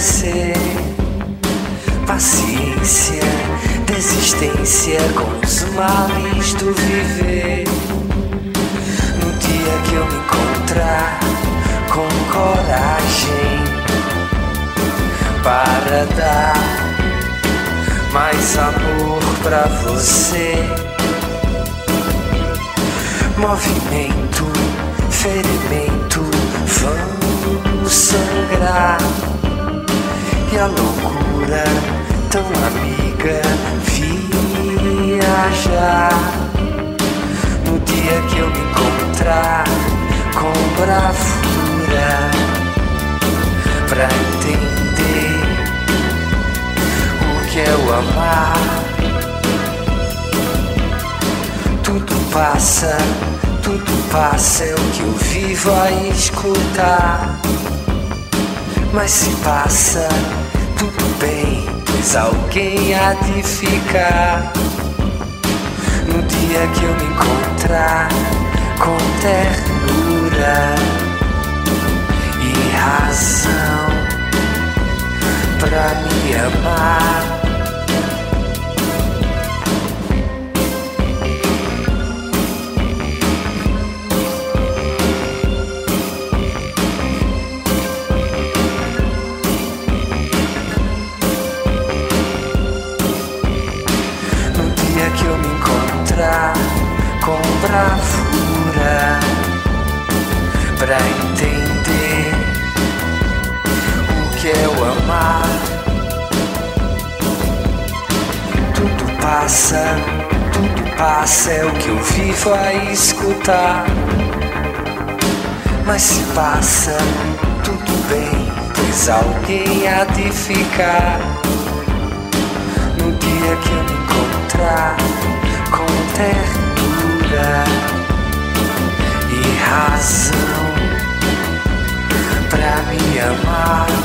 ser paciência, desistência com os males do viver. No dia que eu me encontrar com coragem para dar mais amor pra você. Movimento, ferimento, vamos sangrar a loucura tão amiga viajar. No dia que eu me encontrar com bravura pra entender o que é o amar. Tudo passa, tudo passa, é o que eu vivo a escutar. Mas se passa, tudo bem, pois alguém há de ficar. No dia que eu me encontrar com ternura e razão pra me amar. Pra entender o que é o amar. Tudo passa, tudo passa, é o que eu vivo a escutar. Mas se passa, tudo bem, pois alguém há de ficar. No dia que eu My.